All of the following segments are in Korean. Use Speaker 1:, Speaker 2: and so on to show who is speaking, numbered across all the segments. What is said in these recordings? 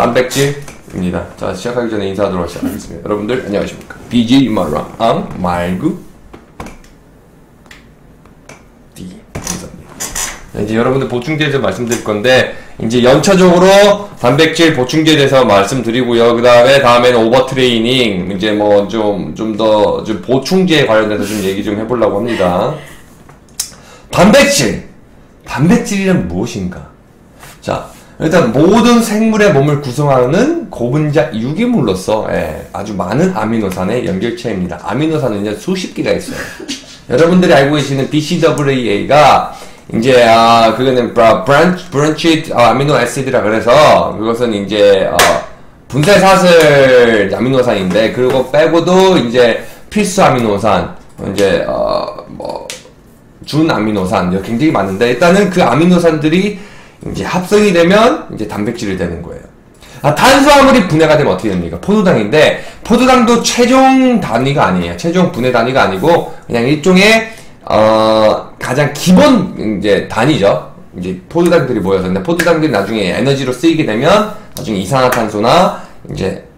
Speaker 1: 단백질입니다. 자, 시작하기 전에 인사하도록 시작하겠습니다. 여러분들 안녕하십니까? BJ 마랑 앙 말구 D 인사입니다. 네, 이제 여러분들 보충제에 대해서 말씀드릴 건데 이제 연차적으로 단백질 보충제에 대해서 말씀드리고요. 그 다음에 다음에는 오버 트레이닝 이제 뭐 좀 좀 더 좀 보충제 관련해서 좀 얘기 좀 해보려고 합니다. 단백질 단백질이란 무엇인가? 자 일단 모든 생물의 몸을 구성하는 고분자 유기물로서 예, 아주 많은 아미노산의 연결체입니다. 아미노산은 이제 수십 개가 있어요. 여러분들이 알고 계시는 BCAA가 이제 아 그거는 branch branch amino acid라 그래서 그것은 이제 어, 분지 사슬 아미노산인데 그거 빼고도 이제 필수 아미노산 이제 어뭐준 아미노산 굉장히 많은데 일단은 그 아미노산들이 이제 합성이 되면 이제 단백질이 되는 거예요. 아, 탄수화물이 분해가 되면 어떻게 됩니까? 포도당인데 포도당도 최종 단위가 아니에요. 최종 분해 단위가 아니고 그냥 일종의 어, 가장 기본 이제 단위죠. 이제 포도당들이 모여서 근데 포도당들이 나중에 에너지로 쓰이게 되면 나중에 이산화탄소나 이제 뭐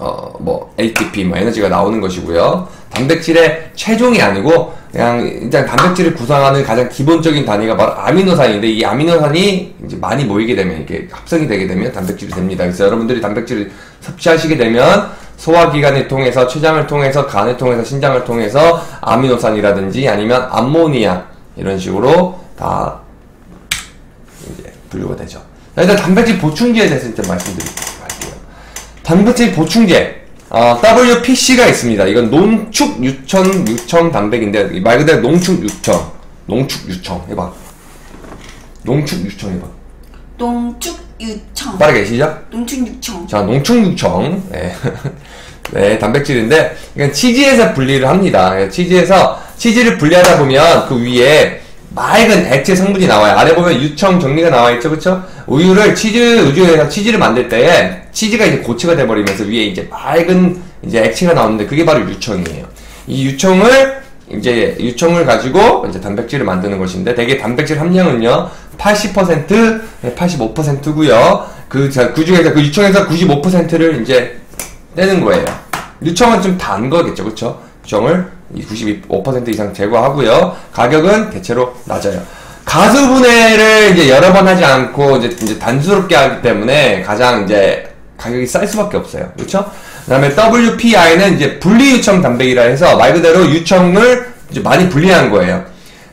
Speaker 1: 어, 뭐, ATP, 뭐, 에너지가 나오는 것이고요. 단백질의 최종이 아니고, 그냥, 일단 단백질을 구성하는 가장 기본적인 단위가 바로 아미노산인데, 이 아미노산이 이제 많이 모이게 되면, 이렇게 합성이 되게 되면 단백질이 됩니다. 그래서 여러분들이 단백질을 섭취하시게 되면, 소화기관을 통해서, 췌장을 통해서, 간을 통해서, 신장을 통해서, 아미노산이라든지, 아니면 암모니아, 이런 식으로 다, 이제, 분류가 되죠. 일단 단백질 보충제에 대해서 일단 말씀드릴게요. 단백질 보충제 어, WPC가 있습니다. 이건 농축 유청 유청 단백인데 말 그대로 농축 유청 농축 유청 해봐. 농축 유청 해봐.
Speaker 2: 농축 유청.
Speaker 1: 빠르게 시작.
Speaker 2: 농축 유청.
Speaker 1: 자 농축 유청. 네. 네 단백질인데 이건 치즈에서 분리를 합니다. 네, 치즈에서 치즈를 분리하다 보면 그 위에 맑은 액체 성분이 나와요. 아래 보면 유청 정리가 나와 있죠, 그렇죠? 우유를 치즈 우주에서 치즈를 만들 때 치즈가 이제 고체가 돼버리면서 위에 이제 맑은 이제 액체가 나오는데 그게 바로 유청이에요. 이 유청을 이제 유청을 가지고 이제 단백질을 만드는 것인데 대개 단백질 함량은요 80% 85%고요. 그, 그 중에서 그 유청에서 95%를 이제 떼는 거예요. 유청은 좀 단 거겠죠, 그렇죠? 유청을 95% 이상 제거하고요. 가격은 대체로 낮아요. 가수 분해를 이제 여러 번 하지 않고 이제, 이제 단순롭게 하기 때문에 가장 이제 가격이 쌀 수밖에 없어요. 그렇죠? 그다음에 WPI는 이제 분리 유청 단백이라 해서 말 그대로 유청을 이제 많이 분리한 거예요.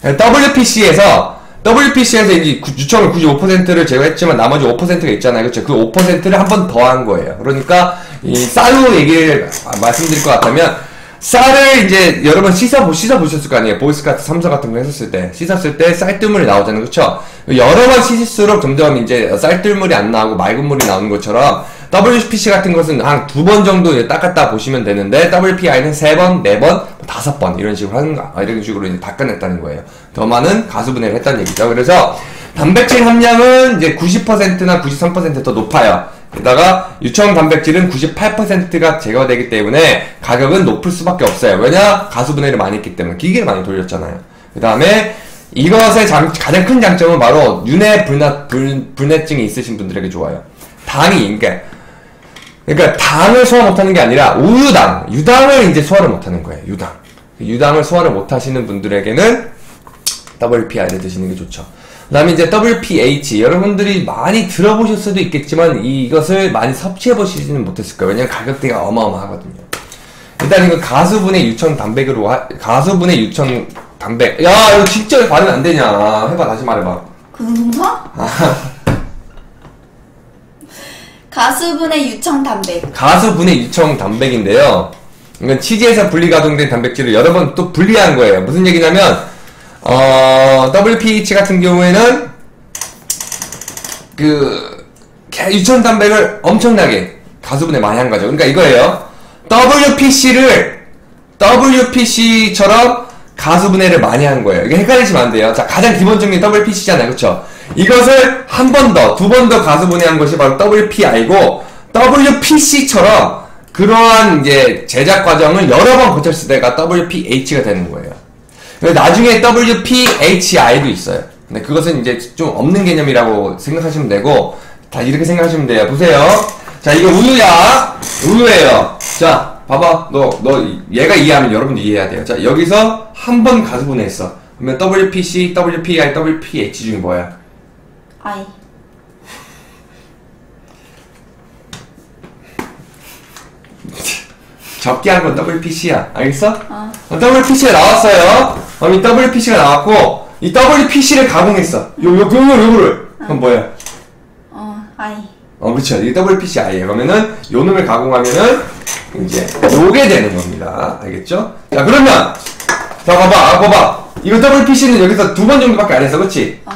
Speaker 1: WPC에서 WPC에서 이제 유청을 95%를 제거했지만 나머지 5%가 있잖아요. 그렇죠? 그 5%를 한 번 더 한 거예요. 그러니까 이 쌀로 얘기를 말씀드릴 것 같다면 쌀을 이제 여러 번 씻어, 씻어 보셨을 거 아니에요. 보이스카트 3사 같은 거 했었을 때. 씻었을 때 쌀뜨물이 나오잖아요. 그쵸? 여러 번 씻을수록 점점 이제 쌀뜨물이 안 나오고 맑은 물이 나오는 것처럼 WPC 같은 것은 한 두 번 정도 닦았다 보시면 되는데 WPI는 세 번, 네 번, 다섯 번 이런 식으로 하는 거, 이런 식으로 이제 닦아냈다는 거예요. 더 많은 가수분해를 했다는 얘기죠. 그래서 단백질 함량은 이제 90%나 93%더 높아요. 게다가 유청 단백질은 98%가 제거되기 때문에 가격은 높을 수밖에 없어요. 왜냐? 가수분해를 많이 했기 때문에 기계를 많이 돌렸잖아요. 그 다음에 이것의 장, 가장 큰 장점은 바로 윤회 불나, 불, 불내증이 있으신 분들에게 좋아요. 당이 그러니까 그러니까 당을 소화 못하는 게 아니라 우유당, 유당을 이제 소화를 못하는 거예요. 유당. 유당을 소화를 못하시는 분들에게는 WPI를 드시는 게 좋죠. 그 다음에 이제 WPH 여러분들이 많이 들어보실 수도 있겠지만 이것을 많이 섭취해 보시지는 못했을 거예요. 왜냐면 가격대가 어마어마하거든요. 일단 이거 가수분의 유청 단백으로 하, 가수분의 유청 단백. 야 이거 진짜 발음 안 되냐? 해봐 다시 말해봐.
Speaker 2: 금화? 가수분의 유청 단백.
Speaker 1: 가수분의 유청 단백인데요. 이건 치즈에서 분리 가동된 단백질을 여러 번 또 분리한 거예요. 무슨 얘기냐면 어, WPH 같은 경우에는 그 유천 단백을 엄청나게 가수분해 많이 한 거죠. 그러니까 이거예요. WPC를 WPC처럼 가수분해를 많이 한 거예요. 이게 헷갈리시면 안 돼요. 자, 가장 기본적인 WPC잖아요. 그쵸? 이것을 한 번 더, 두 번 더 가수분해한 것이 바로 WPI고, WPC처럼 그러한 이제 제작 과정을 여러 번 거쳤을 때가 WPH가 되는 거예요. 나중에 WPHI도 있어요. 근데 그것은 이제 좀 없는 개념이라고 생각하시면 되고 다 이렇게 생각하시면 돼요. 보세요. 자, 이게 우유야. 우유예요. 자, 봐봐. 너, 너, 얘가 이해하면 여러분도 이해해야 돼요. 자, 여기서 한 번 가수분해했어. 그러면 WPC, WPI, WPH 중에 뭐야?
Speaker 2: I.
Speaker 1: 적게 한 건 WPC야. 알겠어?
Speaker 2: 어.
Speaker 1: WPC가 나왔어요. 그럼 이 WPC가 나왔고, 이 WPC를 가공했어. 요, 요, 요거를, 요거를. 그럼 뭐야?
Speaker 2: 어, I.
Speaker 1: 어, 그렇죠. 이 WPCI에 그러면은 요 놈을 가공하면은 이제 요게 되는 겁니다. 알겠죠? 자, 그러면 자, 봐봐. 아, 봐봐. 이거 WPC는 여기서 두 번 정도밖에 안 했어. 그렇지?
Speaker 2: 어.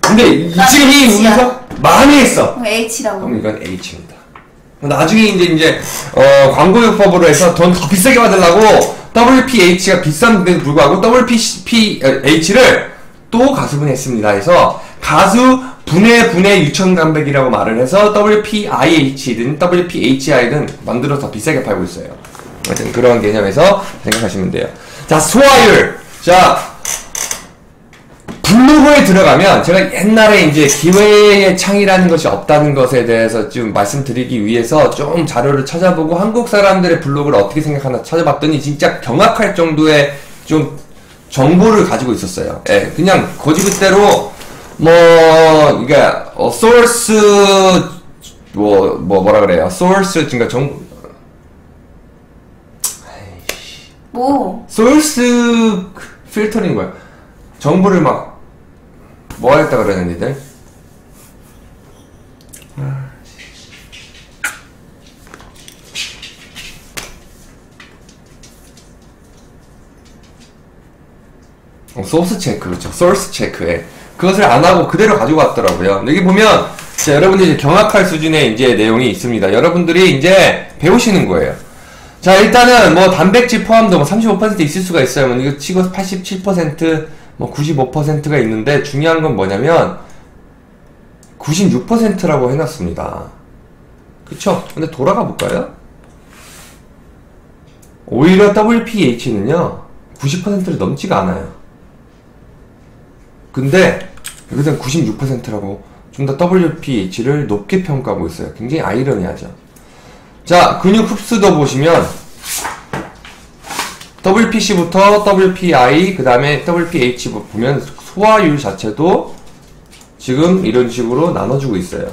Speaker 1: 근데 이-
Speaker 2: 나
Speaker 1: 지금 이. 우에서 많이 했어.
Speaker 2: 그럼 H라고.
Speaker 1: 그럼 이건 H입니다. 나중에 이제 이제 어, 광고 요법으로 해서 돈 더 비싸게 받으려고 WPH가 비싼 데도 불구하고 WPH를 또 가수분했습니다. 해서 가수 분해 분해 유천 단백이라고 말을 해서 WPIH든 WPHI든 만들어서 비싸게 팔고 있어요. 하여튼 그런 개념에서 생각하시면 돼요. 자 소화율. 자 블로그에 들어가면 제가 옛날에 이제 기회의 창이라는 것이 없다는 것에 대해서 좀 말씀드리기 위해서 좀 자료를 찾아보고 한국 사람들의 블로그를 어떻게 생각하나 찾아봤더니 진짜 경악할 정도의 좀 정보를 가지고 있었어요. 예, 그냥 거지그대로 뭐 이게 어, 소스 뭐, 뭐 뭐라 그래요? source 그러니까 정
Speaker 2: 뭐?
Speaker 1: 소스 필터링 거야. 정보를 막 뭐 했다 그러는 니들? 어, 소스 체크, 그렇죠. 소스 체크에. 그것을 안 하고 그대로 가지고 왔더라고요. 여기 보면, 자, 여러분들이 경악할 수준의 이제 내용이 있습니다. 여러분들이 이제 배우시는 거예요. 자, 일단은 뭐 단백질 포함도 뭐 35% 있을 수가 있어요. 뭐 이거 치고 87%, 뭐 95%가 있는데 중요한 건 뭐냐면 96%라고 해놨습니다. 그쵸? 근데 돌아가 볼까요? 오히려 WPH는요, 90%를 넘지가 않아요. 근데 여기서는 96%라고 좀 더 WPH를 높게 평가하고 있어요. 굉장히 아이러니하죠. 자, 근육 흡수도 보시면 WPC부터 WPI, 그 다음에 WPH 보면 소화율 자체도 지금 이런 식으로 나눠주고 있어요.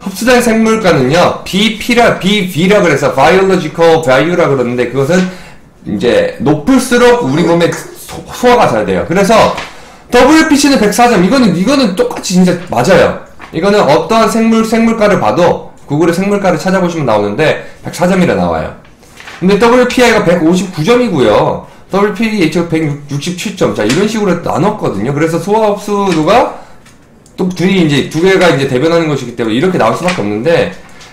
Speaker 1: 흡수된 생물가는요, BP라, BV라 그래서 Biological Value라 그러는데 그것은 이제 높을수록 우리 몸에 소, 소화가 잘 돼요. 그래서 WPC는 104점. 이거는, 이거는 똑같이 진짜 맞아요. 이거는 어떠한 생물, 생물가를 봐도 구글에 생물가를 찾아보시면 나오는데 104점이라 나와요. 근데 WPI가 159점이고요. WPH가 167점. 자, 이런 식으로 나눴거든요. 그래서 소화 흡수도가 또 둘이 이제 두 개가 이제 대변하는 것이기 때문에 이렇게 나올 수밖에 없는데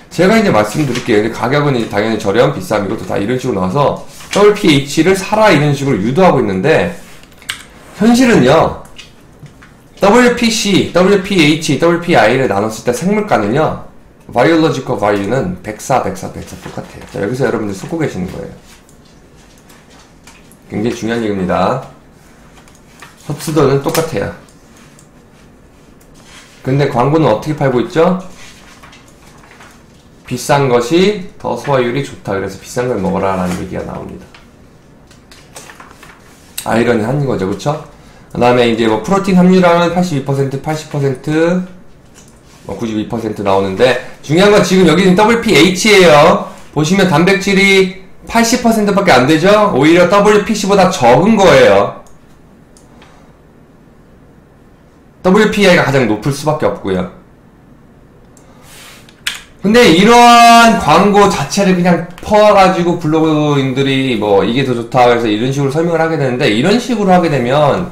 Speaker 1: 제가 이제 말씀드릴게요. 근데 가격은 이제 당연히 저렴, 비쌈 이것도 다 이런 식으로 나와서 WPH를 사라 이런 식으로 유도하고 있는데 현실은요. WPC, WPH, WPI를 나눴을 때 생물가는요. biological value는 104, 104, 104 똑같아요. 자, 여기서 여러분들 속고 계시는 거예요. 굉장히 중요한 얘기입니다. 흡수도는 똑같아요. 근데 광고는 어떻게 팔고 있죠? 비싼 것이 더 소화율이 좋다. 그래서 비싼 걸 먹어라 라는 얘기가 나옵니다. 아이러니 한 거죠. 그쵸? 그 다음에 이제 뭐 프로틴 함유량은 82%, 80%, 뭐92% 나오는데 중요한 건 지금 여기는 WPH예요. 보시면 단백질이 80%밖에 안 되죠? 오히려 WPC보다 적은 거예요. WPI가 가장 높을 수밖에 없고요. 근데 이러한 광고 자체를 그냥 퍼가지고 블로그인들이 뭐 이게 더 좋다 그래서 이런 식으로 설명을 하게 되는데 이런 식으로 하게 되면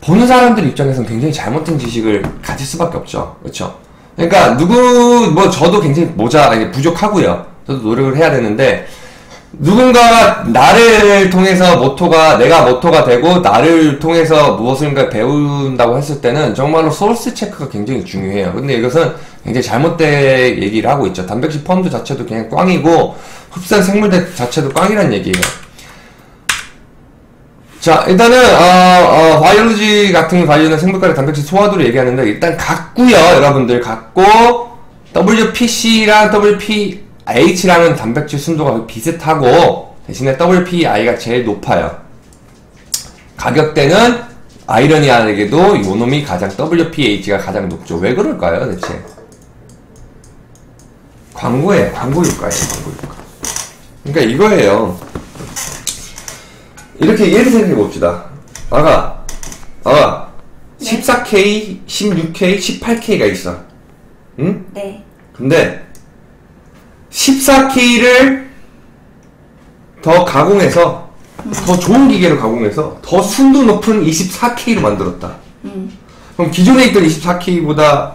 Speaker 1: 보는 사람들 입장에서는 굉장히 잘못된 지식을 가질 수밖에 없죠. 그렇죠? 그러니까 누구 뭐 저도 굉장히 모자 부족하고요. 저도 노력을 해야 되는데 누군가가 나를 통해서 모토가 내가 모토가 되고 나를 통해서 무엇인가 배운다고 했을 때는 정말로 소스 체크가 굉장히 중요해요. 근데 이것은 굉장히 잘못된 얘기를 하고 있죠. 단백질 펌드 자체도 그냥 꽝이고 흡수한 생물들 자체도 꽝이란 얘기예요. 자, 일단은, 어, 어, 바이올로지 같은 관련된 생물가의 단백질 소화도를 얘기하는데, 일단 같고요 여러분들. 같고, WPC랑 WPH라는 단백질 순도가 비슷하고 대신에 WPI가 제일 높아요. 가격대는 아이러니하게도 요 놈이 가장 WPH가 가장 높죠. 왜 그럴까요, 대체? 광고에 광고 효과예요, 광고 효과. 그러니까 이거예요. 이렇게 이렇게 생각해 봅시다. 아가, 아가,
Speaker 2: 네.
Speaker 1: 14K, 16K, 18K가 있어. 응?
Speaker 2: 네.
Speaker 1: 근데 14K를 더 가공해서 더 좋은 기계로 가공해서 더 순도 높은 24K로 만들었다.
Speaker 2: 음.
Speaker 1: 그럼 기존에 있던 24K보다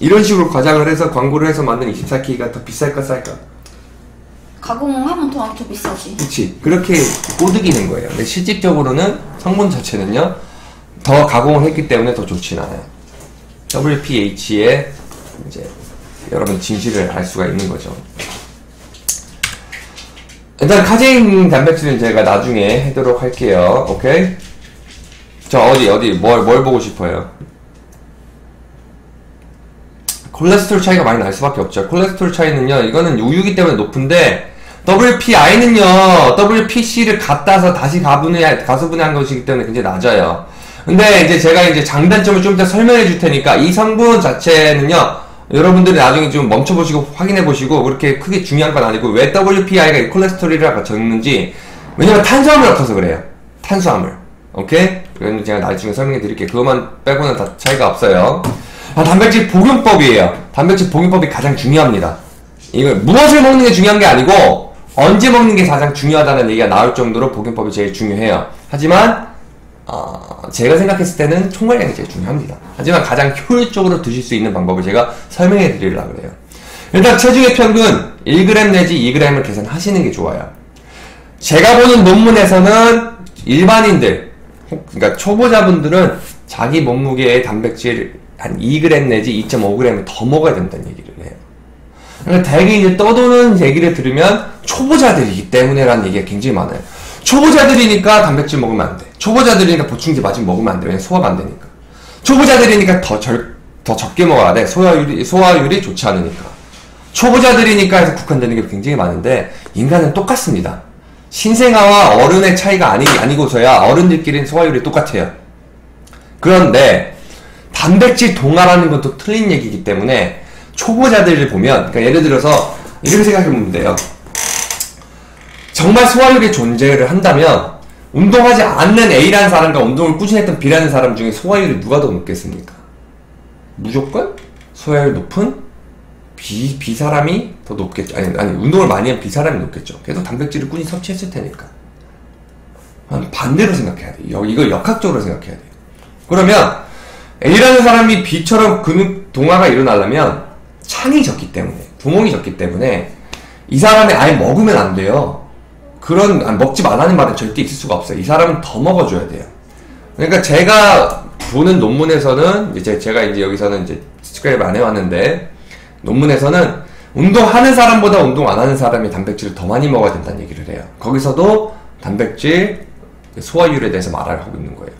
Speaker 1: 이런 식으로 과장을 해서 광고를 해서 만든 24K가 더 비쌀까 쌀까?
Speaker 2: 가공하면 더, 더 비싸지.
Speaker 1: 그치. 그렇게 꼬드기는 거예요. 근데 실질적으로는 성분 자체는요, 더 가공을 했기 때문에 더 좋진 않아요. WPH의 이제 여러분 진실을 알 수가 있는 거죠. 일단 카제인 단백질은 제가 나중에 하도록 할게요. 오케이? 저 어디 어디 뭘 뭘 보고 싶어요? 콜레스테롤 차이가 많이 날 수밖에 없죠. 콜레스테롤 차이는요, 이거는 우유기 때문에 높은데, WPI는요, WPC를 갖다서 다시 가분해, 가수분해한 것이기 때문에 굉장히 낮아요. 근데 이제 제가 이제 장단점을 좀 이따 설명해 줄 테니까, 이 성분 자체는요, 여러분들이 나중에 좀 멈춰보시고 확인해 보시고, 그렇게 크게 중요한 건 아니고, 왜 WPI가 콜레스테롤이라고 적는지, 왜냐면 탄수화물 없어서 그래요. 탄수화물. 오케이? 이건 제가 나중에 설명해 드릴게요. 그것만 빼고는 다 차이가 없어요. 아, 단백질 복용법이에요. 단백질 복용법이 가장 중요합니다. 이거 무엇을 먹는 게 중요한 게 아니고 언제 먹는 게 가장 중요하다는 얘기가 나올 정도로 복용법이 제일 중요해요. 하지만 어, 제가 생각했을 때는 총괄량이 제일 중요합니다. 하지만 가장 효율적으로 드실 수 있는 방법을 제가 설명해 드리려고 그래요. 일단 체중의 평균 1g 내지 2g을 계산하시는 게 좋아요. 제가 보는 논문에서는 일반인들, 혹- 그러니까 초보자분들은 자기 몸무게의 단백질 한 2g 내지 2.5g을 더 먹어야 된다는 얘기를 해요. 그러니까 대개 이제 떠도는 얘기를 들으면 초보자들이기 때문에라는 얘기가 굉장히 많아요. 초보자들이니까 단백질 먹으면 안 돼. 초보자들이니까 보충제 맞으면 먹으면 안 돼. 왜냐면 소화가 안 되니까. 초보자들이니까 더 절, 더 적게 먹어야 돼. 소화율이, 소화율이 좋지 않으니까. 초보자들이니까 해서 국한되는 게 굉장히 많은데, 인간은 똑같습니다. 신생아와 어른의 차이가 아니, 아니고서야 어른들끼리는 소화율이 똑같아요. 그런데, 단백질 동화라는 것도 틀린 얘기이기 때문에, 초보자들을 보면, 그러니까 예를 들어서, 이렇게 생각해 보면 돼요. 정말 소화율이 존재를 한다면, 운동하지 않는 A라는 사람과 운동을 꾸준히 했던 B라는 사람 중에 소화율이 누가 더 높겠습니까? 무조건 소화율 높은 B, B 사람이 더 높겠죠. 아니, 아니, 운동을 많이 한 B 사람이 높겠죠. 계속 단백질을 꾸준히 섭취했을 테니까. 한 반대로 생각해야 돼. 요 이걸 역학적으로 생각해야 돼요. 그러면 A라는 사람이 B처럼 근육 동화가 일어나려면 창이 적기 때문에, 구멍이 적기 때문에 이 사람이 아예 먹으면 안 돼요. 그런, 먹지 말라는 말은 절대 있을 수가 없어요. 이 사람은 더 먹어줘야 돼요. 그러니까 제가 보는 논문에서는 이제 제가 이제 여기서는 이제 스크랩 안 해왔는데 논문에서는 운동하는 사람보다 운동 안 하는 사람이 단백질을 더 많이 먹어야 된다는 얘기를 해요. 거기서도 단백질 소화율에 대해서 말을 하고 있는 거예요.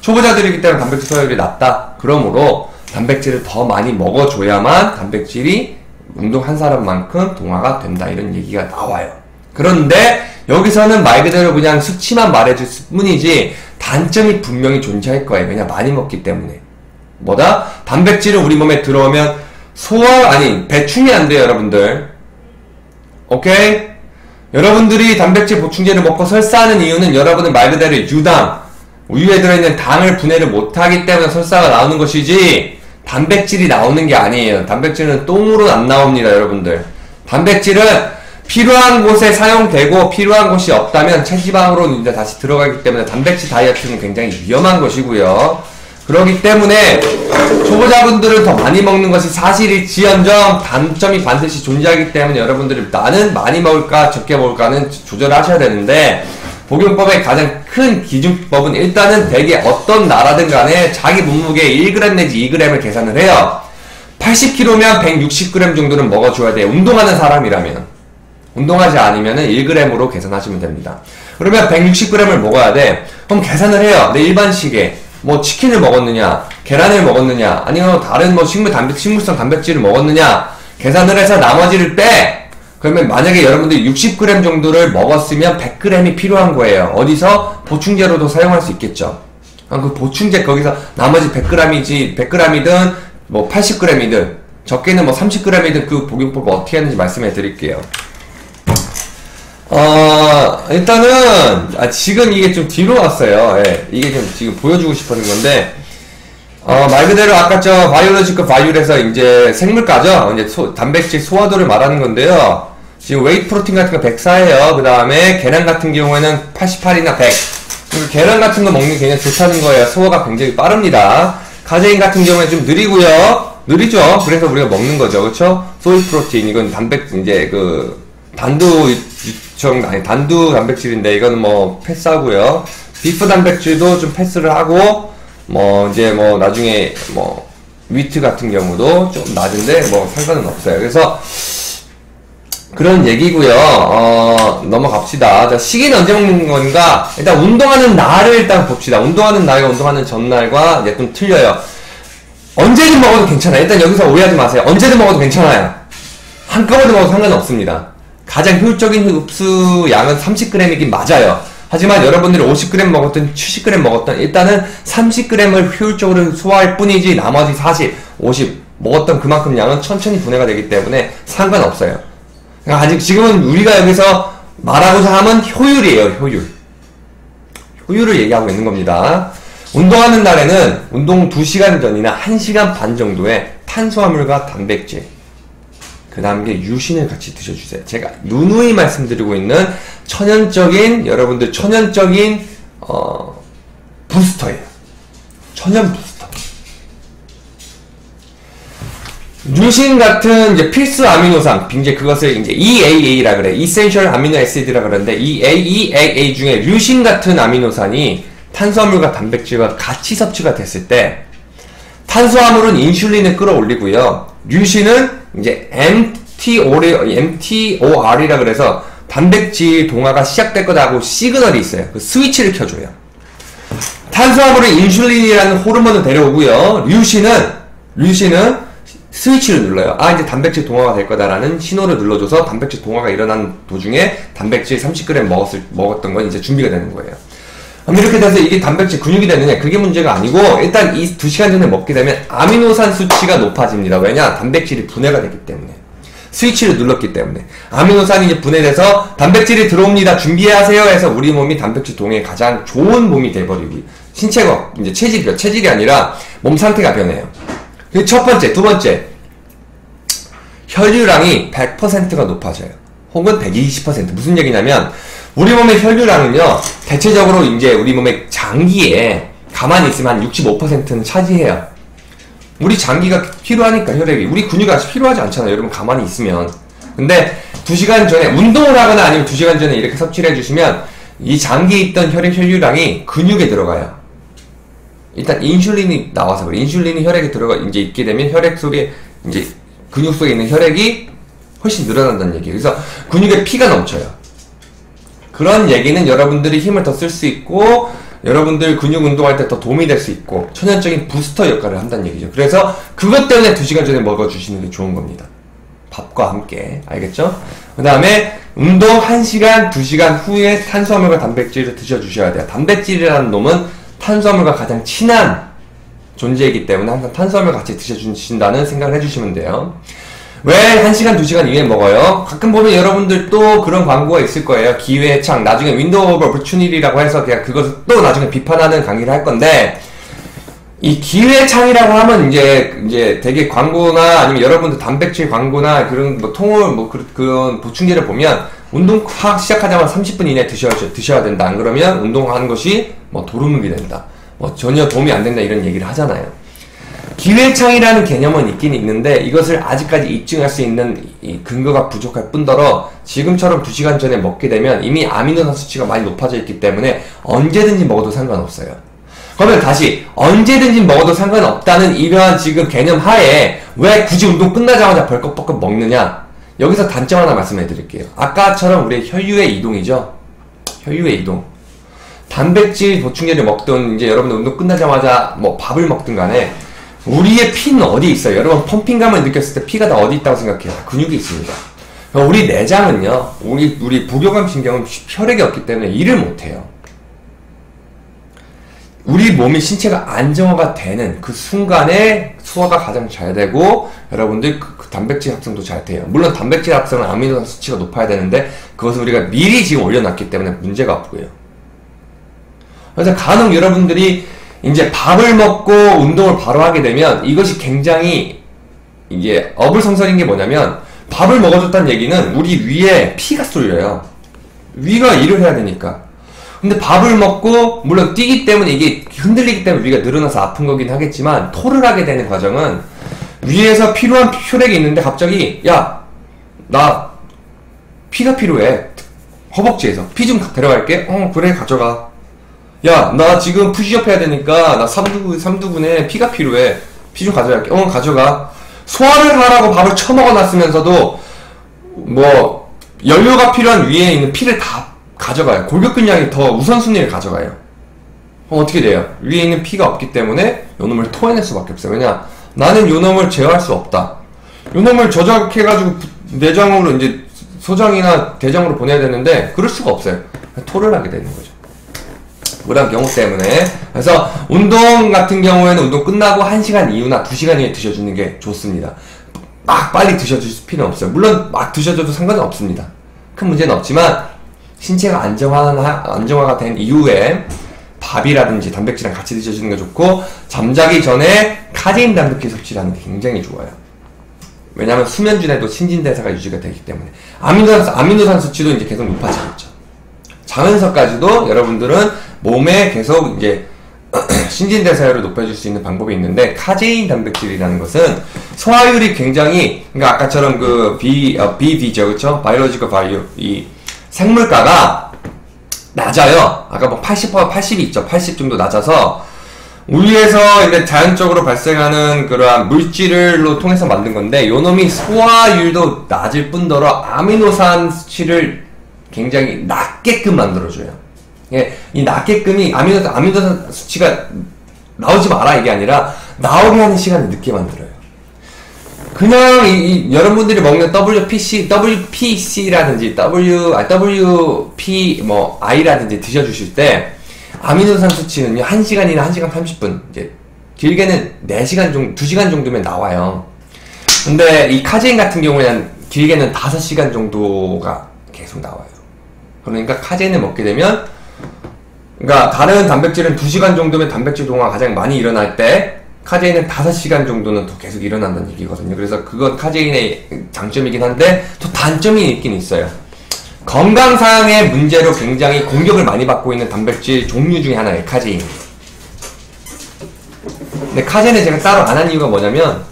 Speaker 1: 초보자들이기 때문에 단백질 소화율이 낮다. 그러므로 단백질을 더 많이 먹어줘야만 단백질이 운동한 사람만큼 동화가 된다. 이런 얘기가 나와요. 그런데 여기서는 말 그대로 그냥 수치만 말해줄 뿐이지 단점이 분명히 존재할 거예요. 그냥 많이 먹기 때문에. 뭐다? 단백질은 우리 몸에 들어오면 소화, 아니, 배충이 안 돼요, 여러분들. 오케이? 여러분들이 단백질 보충제를 먹고 설사하는 이유는 여러분은 말 그대로 유당, 우유에 들어있는 당을 분해를 못하기 때문에 설사가 나오는 것이지, 단백질이 나오는 게 아니에요. 단백질은 똥으로 안 나옵니다, 여러분들. 단백질은 필요한 곳에 사용되고 필요한 곳이 없다면 체지방으로 이제 다시 들어가기 때문에 단백질 다이어트는 굉장히 위험한 것이고요. 그렇기 때문에 초보자분들은 더 많이 먹는 것이 사실일지언정 단점이 반드시 존재하기 때문에 여러분들이 나는 많이 먹을까 적게 먹을까는 조절하셔야 되는데 복용법의 가장 큰 기준법은 일단은 대개 어떤 나라든 간에 자기 몸무게 1g 내지 2g을 계산을 해요. 80kg면 160g 정도는 먹어줘야 돼요. 운동하는 사람이라면. 운동하지 않으면은 1g으로 계산하시면 됩니다. 그러면 160g을 먹어야 돼. 그럼 계산을 해요. 내 일반식에 뭐 치킨을 먹었느냐, 계란을 먹었느냐, 아니면 다른 뭐 식물 단백 식물성 단백질을 먹었느냐 계산을 해서 나머지를 빼! 그러면 만약에 여러분들이 60g 정도를 먹었으면 100g이 필요한 거예요. 어디서? 보충제로도 사용할 수 있겠죠. 아, 그 보충제 거기서 나머지 100g이지, 100g이든 뭐 80g이든 적게는 뭐 30g이든 그 복용법 어떻게 하는지 말씀해 드릴게요. 어, 일단은, 아, 지금 이게 좀 뒤로 왔어요. 예, 이게 좀 지금 보여주고 싶었는 건데, 어, 말 그대로 아까 저 biological value에서 이제 생물가죠? 이제 소, 단백질 소화도를 말하는 건데요. 지금 whey protein 같은 거 104예요. 그 다음에 계란 같은 경우에는 88이나 100. 그리고 계란 같은 거 먹는 게 굉장히 좋다는 거예요. 소화가 굉장히 빠릅니다. 카제인 같은 경우에 좀 느리고요. 느리죠. 그래서 우리가 먹는 거죠. 그렇죠? soy protein 이건 단백 이제 그 대두 유청 아니 대두 단백질인데 이거는 뭐 패스하고요. beef 단백질도 좀 패스를 하고 뭐 이제 뭐 나중에 뭐 wheat 같은 경우도 좀 낮은데 뭐 상관은 없어요. 그래서 그런 얘기고요. 어, 넘어갑시다. 자, 시기는 언제 먹는 건가? 일단 운동하는 날을 일단 봅시다. 운동하는 날과 운동하는 전날과 이제 좀 틀려요. 언제든 먹어도 괜찮아요. 일단 여기서 오해하지 마세요. 언제든 먹어도 괜찮아요. 한꺼번에 먹어도 상관없습니다. 가장 효율적인 흡수 양은 30g이긴 맞아요. 하지만 여러분들이 50g 먹었든 70g 먹었든 일단은 30g을 효율적으로 소화할 뿐이지 나머지 40, 50 먹었던 그만큼 양은 천천히 분해가 되기 때문에 상관없어요. 그러니까 아직 지금은 우리가 여기서 말하고자 하면 효율이에요, 효율. 효율을 얘기하고 있는 겁니다. 운동하는 날에는 운동 2시간 전이나 1시간 반 정도의 탄수화물과 단백질, 그 다음에 유신을 같이 드셔주세요. 제가 누누이 말씀드리고 있는 천연적인, 여러분들 천연적인, 어, 부스터예요. 천연 부스터. 유신 같은 이제 필수 아미노산, 이제 그것을 이제 EAA라 그래. Essential Amino Acid라 그러는데 EAA 중에 류신 같은 아미노산이 탄수화물과 단백질과 같이 섭취가 됐을 때 탄수화물은 인슐린을 끌어올리고요. 류신은 이제 MTOR, MTOR이라 그래서 단백질 동화가 시작될 거다고 시그널이 있어요. 그 스위치를 켜줘요. 탄수화물은 인슐린이라는 호르몬을 데려오고요. 류신은 류신은 스위치를 눌러요. 아 이제 단백질 동화가 될 거다라는 신호를 눌러줘서 단백질 동화가 일어난 도중에 단백질 30g 먹었을 먹었던 건 이제 준비가 되는 거예요. 이렇게 돼서 이게 단백질 근육이 되느냐 그게 문제가 아니고 일단 이 2시간 전에 먹게 되면 아미노산 수치가 높아집니다. 왜냐? 단백질이 분해가 되기 때문에. 스위치를 눌렀기 때문에 아미노산이 이제 분해돼서 단백질이 들어옵니다. 준비하세요 해서 우리 몸이 단백질 동에 가장 좋은 몸이 돼버리고 신체가 이제 체질이요 체질이 아니라 몸 상태가 변해요. 그 첫 번째, 두 번째 혈류량이 100%가 높아져요. 혹은 120% 무슨 얘기냐면 우리 몸의 혈류량은요 대체적으로 이제 우리 몸의 장기에 가만히 있으면 한 65%는 차지해요. 우리 장기가 필요하니까 혈액이 우리 근육이 아직 필요하지 않잖아요. 여러분 가만히 있으면. 근데 2시간 전에 운동을 하거나 아니면 2시간 전에 이렇게 섭취를 해주시면 이 장기에 있던 혈액 혈류량이 근육에 들어가요. 일단 인슐린이 나와서 그래. 인슐린이 혈액에 들어가 이제 있게 되면 혈액 속에 이제 근육 속에 있는 혈액이 훨씬 늘어난다는 얘기예요. 그래서 근육에 피가 넘쳐요. 그런 얘기는 여러분들이 힘을 더 쓸 수 있고 여러분들 근육 운동할 때 더 도움이 될 수 있고 천연적인 부스터 역할을 한다는 얘기죠. 그래서 그것 때문에 2시간 전에 먹어주시는 게 좋은 겁니다. 밥과 함께 알겠죠? 그 다음에 운동 1시간, 2시간 후에 탄수화물과 단백질을 드셔주셔야 돼요. 단백질이라는 놈은 탄수화물과 가장 친한 존재이기 때문에 항상 탄수화물 같이 드셔주신다는 생각을 해주시면 돼요. 왜 1시간, 2시간 이후에 먹어요? 가끔 보면 여러분들 또 그런 광고가 있을 거예요. 기회의 창. 나중에 window of opportunity라고 해서 그냥 그것을 또 나중에 비판하는 강의를 할 건데 이 기회의 창이라고 하면 이제 이제 되게 광고나 아니면 여러분들 단백질 광고나 그런 뭐 통을 뭐 그, 그런 보충제를 보면 운동 확 시작하자마자 30분 이내에 드셔야 드셔야 된다. 안 그러면 운동하는 것이 뭐 도루묵이 된다. 뭐 전혀 도움이 안 된다 이런 얘기를 하잖아요. 기회창이라는 개념은 있긴 있는데 이것을 아직까지 입증할 수 있는 근거가 부족할 뿐더러 지금처럼 2시간 전에 먹게 되면 이미 아미노산 수치가 많이 높아져 있기 때문에 언제든지 먹어도 상관없어요. 그러면 다시 언제든지 먹어도 상관없다는 이러한 지금 개념 하에 왜 굳이 운동 끝나자마자 벌컥벌컥 먹느냐 여기서 단점 하나 말씀해 드릴게요. 아까처럼 우리 혈류의 이동이죠. 혈류의 이동. 단백질 보충제를 먹든 이제 여러분들 운동 끝나자마자 뭐 밥을 먹든 간에 우리의 피는 어디 있어요? 여러분 펌핑감을 느꼈을 때 피가 다 어디 있다고 생각해요? 근육이 있습니다. 우리 내장은요, 우리 우리 부교감 신경은 혈액이 없기 때문에 일을 못해요. 우리 몸이 신체가 안정화가 되는 그 순간에 소화가 가장 잘 되고 여러분들 그, 그 단백질 합성도 잘 돼요. 물론 단백질 합성은 아미노산 수치가 높아야 되는데 그것을 우리가 미리 지금 올려놨기 때문에 문제가 없고요. 그래서 간혹 여러분들이 이제 밥을 먹고 운동을 바로 하게 되면 이것이 굉장히 이게 어불성설인 게 뭐냐면 밥을 먹어줬다는 얘기는 우리 위에 피가 쏠려요. 위가 일을 해야 되니까. 근데 밥을 먹고 물론 뛰기 때문에 이게 흔들리기 때문에 위가 늘어나서 아픈 거긴 하겠지만 토를 하게 되는 과정은 위에서 필요한 혈액이 있는데 갑자기 야 나 피가 필요해 허벅지에서 피 좀 데려갈게 어 그래 가져가 야 나 지금 푸시업 해야 되니까 나 삼두근 삼두근에 피가 필요해 피 좀 가져갈게 어 가져가 소화를 하라고 밥을 처먹어 놨으면서도 뭐 연료가 필요한 위에 있는 피를 다 가져가요. 골격근량이 더 우선순위를 가져가요. 그럼 어떻게 돼요? 위에 있는 피가 없기 때문에 요놈을 토해낼 수밖에 없어요. 왜냐? 나는 요 놈을 제어할 수 없다. 요 놈을 저작해가지고 내장으로 이제 소장이나 대장으로 보내야 되는데 그럴 수가 없어요. 토를 하게 되는 거죠. 그런 경우 때문에 그래서 운동 같은 경우에는 운동 끝나고 1시간 이후나 2시간 이후에 드셔주는 게 좋습니다. 막 빨리 드셔주실 필요는 없어요. 물론 막 드셔줘도 상관은 없습니다. 큰 문제는 없지만 신체가 안정화, 안정화가 된 이후에 밥이라든지 단백질이랑 같이 드셔주는 게 좋고 잠자기 전에 카제인 단백질 섭취를 하는 게 굉장히 좋아요. 왜냐하면 수면 중에도 신진대사가 유지가 되기 때문에 아미노산, 아미노산 수치도 이제 계속 높아지겠죠. 자면서까지도 여러분들은 몸에 계속 이제 신진대사율을 높여줄 수 있는 방법이 있는데 카제인 단백질이라는 것은 소화율이 굉장히 그러니까 아까처럼 그 B 어, BV죠 그렇죠? biological value 이 생물가가 낮아요. 아까 뭐 80, 80이 있죠. 80 정도 낮아서 우리에서 이제 자연적으로 발생하는 그러한 물질로 통해서 만든 건데 요 놈이 소화율도 낮을 뿐더러 아미노산 수치를 굉장히 낮게끔 만들어줘요. 예, 이 낮게끔이 아미노산, 아미노산 수치가 나오지 마라 이게 아니라 나오게 하는 시간을 늦게 만들어요. 그냥 이, 이 여러분들이 먹는 WPC, WPC라든지 W, 아, WP 뭐 I라든지 드셔주실 때 아미노산 수치는요 1시간이나 1시간 30분 이제 길게는 4시간 정도, 2시간 정도면 나와요. 근데 이 카제인 같은 경우에는 길게는 5시간 정도가 계속 나와요. 그러니까 카제인을 먹게 되면 그러니까 다른 단백질은 2시간 정도면 단백질 동화가 가장 많이 일어날 때 카제인은 5시간 정도는 더 계속 일어난다는 얘기거든요. 그래서 그건 카제인의 장점이긴 한데 또 단점이 있긴 있어요. 건강상의 문제로 굉장히 공격을 많이 받고 있는 단백질 종류 중에 하나예요. 카제인. 근데 카제인을 제가 따로 안 한 이유가 뭐냐면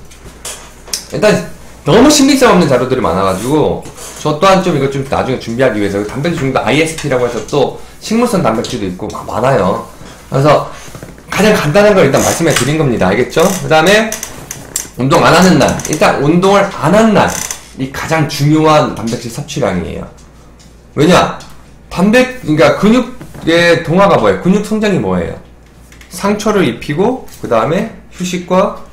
Speaker 1: 일단 너무 신빙성 없는 자료들이 많아가지고 저 또한 좀 이거 좀 나중에 준비하기 위해서 단백질 중도 ISP라고 해서 또 식물성 단백질도 있고 많아요. 그래서 가장 간단한 걸 일단 말씀해 드린 겁니다. 알겠죠? 그 다음에 운동 안 하는 날. 일단 운동을 안 한 날. 이 가장 중요한 단백질 섭취량이에요. 왜냐? 단백, 그러니까 근육의 동화가 뭐예요? 근육 성장이 뭐예요? 상처를 입히고, 그 다음에 휴식과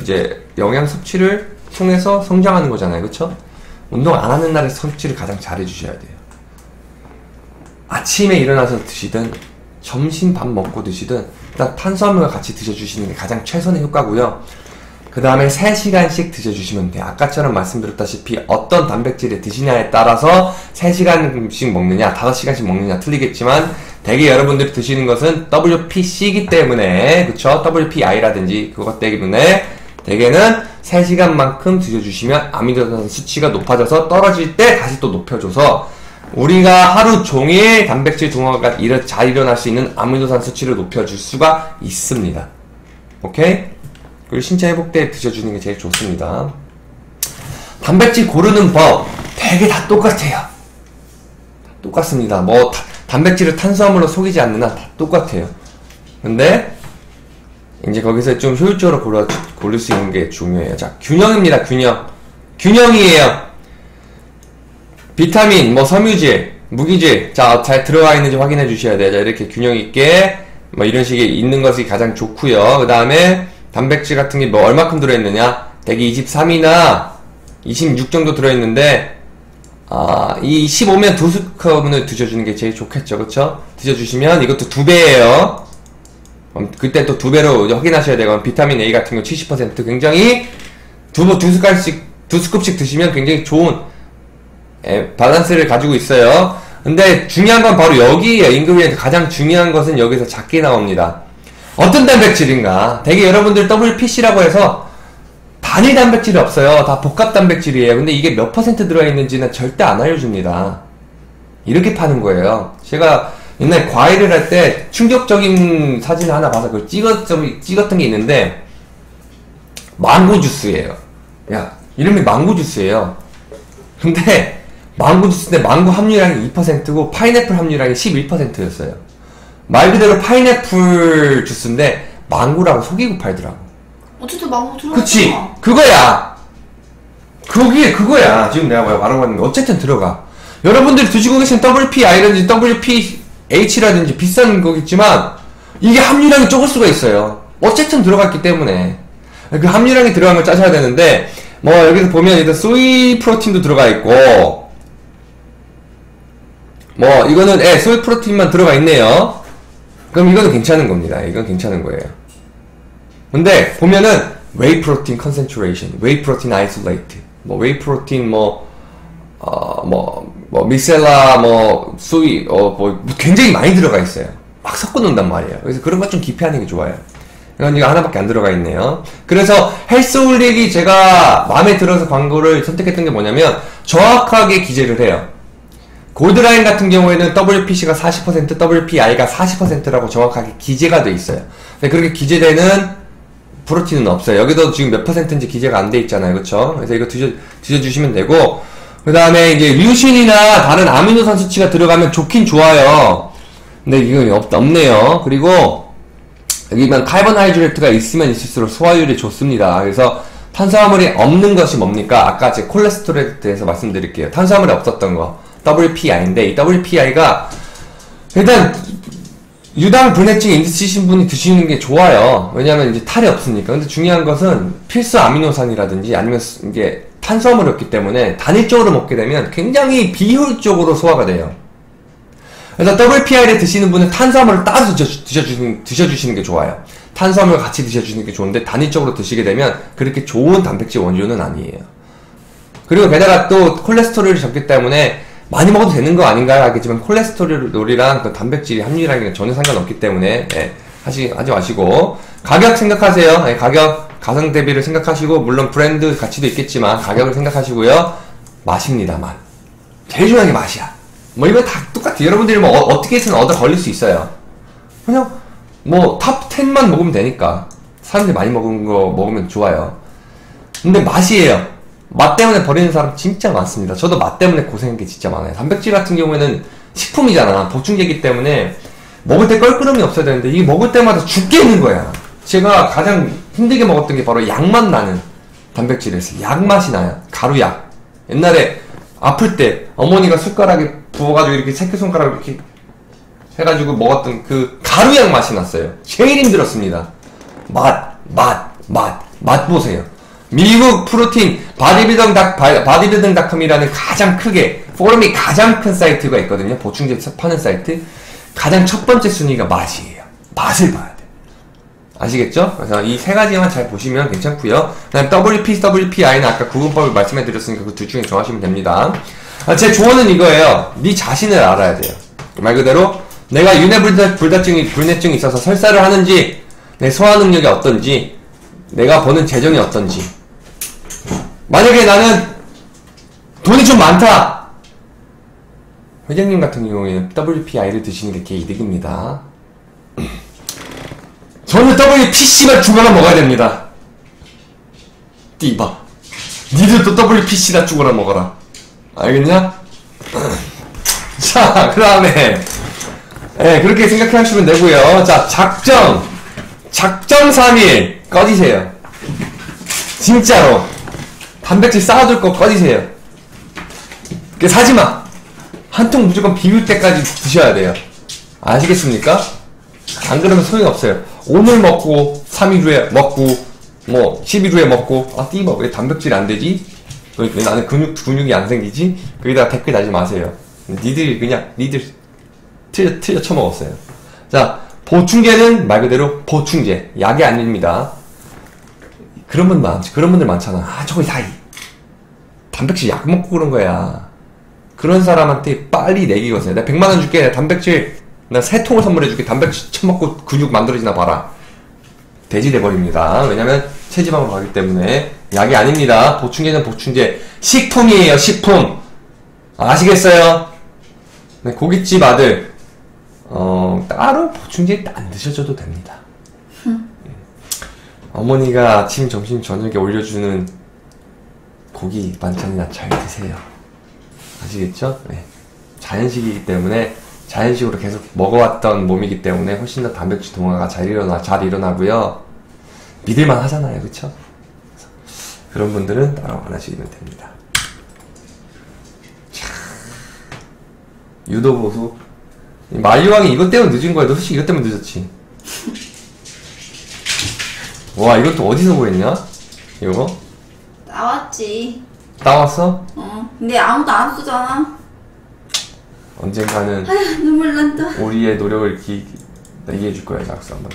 Speaker 1: 이제 영양 섭취를 통해서 성장하는 거잖아요. 그쵸? 운동 안 하는 날에 섭취를 가장 잘 해주셔야 돼요. 아침에 일어나서 드시든, 점심 밥 먹고 드시든, 일단 탄수화물과 같이 드셔주시는 게 가장 최선의 효과고요. 그 다음에 3시간씩 드셔주시면 돼요. 아까처럼 말씀드렸다시피 어떤 단백질을 드시냐에 따라서 3시간씩 먹느냐, 5시간씩 먹느냐 틀리겠지만 대개 여러분들이 드시는 것은 WPC이기 때문에 그쵸? WPI라든지 그것 때문에 대개는 3시간만큼 드셔주시면 아미노산 수치가 높아져서 떨어질 때 다시 또 높여줘서 우리가 하루 종일 단백질 동화가 잘 일어날 수 있는 아미노산 수치를 높여줄 수가 있습니다. 오케이? 그리고 신체 회복 때 드셔주는 게 제일 좋습니다. 단백질 고르는 법 되게 다 똑같아요. 똑같습니다. 뭐 다, 단백질을 탄수화물로 속이지 않는 한 다 똑같아요. 근데 이제 거기서 좀 효율적으로 고르, 고를 수 있는 게 중요해요. 자, 균형입니다. 균형. 균형이에요. 비타민, 뭐 섬유질, 무기질, 자, 잘 들어가 있는지 확인해 주셔야 돼요. 자, 이렇게 균형 있게, 뭐 이런 식의 있는 것이 가장 좋고요. 그 다음에 단백질 같은 게 뭐 얼마큼 들어있느냐? 대개 23이나 26 정도 들어있는데, 아, 이 15면 두 scoop을 드셔주는 게 제일 좋겠죠. 그쵸? 드셔주시면 이것도 두 배예요. 그럼 그때 또 두 배로 확인하셔야 되고, 비타민 A 같은 거70% 굉장히 두, 두 숟갈씩, 두 scoop씩 드시면 굉장히 좋은 예, 밸런스를 가지고 있어요. 근데 중요한 건 바로 여기에요. ingredient 가장 중요한 것은 여기서 작게 나옵니다. 어떤 단백질인가? 대개 여러분들 WPC라고 해서 단일 단백질이 없어요. 다 복합 단백질이에요. 근데 이게 몇 퍼센트 들어있는지는 절대 안 알려줍니다. 이렇게 파는 거예요. 제가 옛날 과일을 할때 충격적인 사진을 하나 봐서 그걸 찍었, 찍었던 게 있는데, 망고 주스예요. 야, 이름이 망고 주스예요. 근데, 망고 주스인데 망고 함유량이 2%고 파인애플 함유량이 11%였어요. 말 그대로 파인애플 주스인데 망고라고 속이고 팔더라고.
Speaker 2: 어쨌든 망고 들어갔잖아.
Speaker 1: 그치? 그거야. 그게 그거야. 지금 내가 말하고 있는 거. 어쨌든 들어가. 여러분들이 드시고 계신 WPI라든지 WPH라든지 비싼 거겠지만 이게 함유량이 적을 수가 있어요. 어쨌든 들어갔기 때문에 그 함유량이 들어간 걸 짜셔야 되는데 뭐 여기서 보면 일단 소이 프로틴도 들어가 있고 뭐 이거는 예, soy protein만 들어가 있네요. 그럼 이거는 괜찮은 겁니다. 이건 괜찮은 거예요. 근데 보면은 whey protein concentration, whey protein isolate, 뭐 whey protein 뭐 어 뭐 뭐 micellar 뭐 soy 어 뭐 굉장히 많이 들어가 있어요. 막 섞어 놓는단 말이에요. 그래서 그런 것 좀 기피하는 게 좋아요. 이건 이거 하나밖에 안 들어가 있네요. 그래서 헬스올릭이 제가 마음에 들어서 광고를 선택했던 게 뭐냐면 정확하게 기재를 해요. 골드라인 같은 경우에는 WPC가 40%, WPI가 40%라고 정확하게 기재가 돼 있어요. 근데 그렇게 기재되는 프로틴은 없어요. 여기도 지금 몇 퍼센트인지 기재가 안 돼 있잖아요. 그쵸? 그래서 이거 드셔, 드셔주시면 되고, 그 다음에 이제 류신이나 다른 아미노산 수치가 들어가면 좋긴 좋아요. 근데 이건 없, 없네요. 그리고, 여기만 카이버하이드레트가 있으면 있을수록 소화율이 좋습니다. 그래서 탄수화물이 없는 것이 뭡니까? 아까 제 콜레스테롤에 대해서 말씀드릴게요. 탄수화물이 없었던 거. WPI인데, 이 WPI가, 일단, 유당 불내증 있으신 분이 드시는 게 좋아요. 왜냐하면 이제 탈이 없으니까. 근데 중요한 것은 필수 아미노산이라든지 아니면 이게 탄수화물이 없기 때문에 단일적으로 먹게 되면 굉장히 비효율적으로 소화가 돼요. 그래서 WPI를 드시는 분은 탄수화물을 따로 드셔, 드셔주시는, 드셔주시는 게 좋아요. 탄수화물 같이 드셔주시는 게 좋은데 단일적으로 드시게 되면 그렇게 좋은 단백질 원료는 아니에요. 그리고 게다가 또 콜레스테롤이 적기 때문에 많이 먹어도 되는 거 아닌가요? 알겠지만 콜레스테롤이랑 그 단백질 함유량이 전혀 상관없기 때문에 예, 하시 하지 마시고 가격 생각하세요. 예, 가격 가성 대비를 생각하시고 물론 브랜드 가치도 있겠지만 가격을 생각하시고요. 맛입니다만 제일 중요한 게 맛이야. 뭐 이거 다 똑같아. 여러분들이 뭐 어, 떻게 해서는 얻어 걸릴 수 있어요. 그냥 뭐 top 10만 먹으면 되니까 사람들이 많이 먹은 거 먹으면 좋아요. 근데 맛이에요. 맛 때문에 버리는 사람 진짜 많습니다. 저도 맛 때문에 고생한 게 진짜 많아요. 단백질 같은 경우에는 식품이잖아. 보충제이기 때문에 먹을 때 껄끄럼이 없어야 되는데 이게 먹을 때마다 죽겠는 거야. 제가 가장 힘들게 먹었던 게 바로 약맛 나는 단백질이었어요. 약맛이 나요. 가루약. 옛날에 아플 때 어머니가 숟가락에 부어가지고 이렇게 새끼손가락을 이렇게 해가지고 먹었던 그 가루약 맛이 났어요. 제일 힘들었습니다. 맛, 맛, 맛, 맛 보세요. 미국 protein bodybuilding dot Bodybuilding.com이라는 가장 크게 포럼이 가장 큰 사이트가 있거든요. 보충제 파는 사이트. 가장 첫 번째 순위가 맛이에요. 맛을 봐야 돼. 아시겠죠? 그래서 이 세 가지만 잘 보시면 괜찮고요. 그다음 WP, WPI는 아까 구분법을 말씀해 드렸으니까 그 둘 중에 정하시면 됩니다. 아, 제 조언은 이거예요. 네 자신을 알아야 돼요. 말 그대로 내가 윤회 불내증이 불내증이 있어서 설사를 하는지 내 소화 능력이 어떤지 내가 버는 재정이 어떤지 만약에 나는 돈이 좀 많다. 회장님 같은 경우에는 WPI를 드시는 게 개 이득입니다. 저는 WPC만 죽어라 먹어야 됩니다. 띠바. 니들도 WPC나 죽어라 먹어라. 알겠냐? 자, 그 다음에, 예, 그렇게 생각하시면 되고요 자, 작정. 작정 3일. 꺼지세요. 진짜로. 단백질 쌓아둘 거 꺼지세요. 그 사지 마. 한 통 무조건 비울 때까지 드셔야 돼요. 아시겠습니까? 안 그러면 소용이 없어요. 오늘 먹고 3일 후에 먹고 뭐 10일 후에 먹고 아 띠바 왜 단백질 안 되지? 왜 나는 근육 근육이 안 생기지? 거기다가 댓글 달지 마세요. 니들 그냥 니들 틀려 틀려 쳐먹었어요. 자 보충제는 말 그대로 보충제 약이 아닙니다. 그런 분 많지 그런 분들 많잖아. 아 저거 다 이- 단백질 약 먹고 그런 거야. 그런 사람한테 빨리 내기거든요. 내가 100만 원 줄게. 단백질 나 세 통을 선물해 줄게. 단백질 처먹고 근육 만들어지나 봐라. 돼지 돼 버립니다. 왜냐면 체지방으로 가기 때문에 약이 아닙니다. 보충제는 보충제. 식품이에요. 식품. 아시겠어요? 네, 고깃집 아들 어, 따로 보충제 안 드셔줘도 됩니다. 음. 어머니가 아침, 점심, 저녁에 올려주는 고기 반찬이나 잘 드세요. 아시겠죠? 네. 자연식이기 때문에 자연식으로 계속 먹어왔던 몸이기 때문에 훨씬 더 단백질 동화가 잘 일어나 잘 일어나고요. 믿을만 하잖아요, 그쵸? 그런 분들은 따로 안 하시면 됩니다. 참. 유도 보수 마리왕이 이것 때문에 늦은 거야. 너 솔직히 이것 때문에 늦었지. 와, 이것도 어디서 구했냐? 이거?
Speaker 2: 나왔지.
Speaker 1: 따왔어?
Speaker 2: 어. 근데 아무도 안 쓰잖아.
Speaker 1: 언젠가는
Speaker 2: 눈물 난다.
Speaker 1: 우리의 노력을 기, 얘기해 줄 거야, 작수 한번.